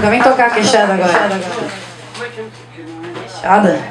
Vem tocar a queixada agora. Queixada.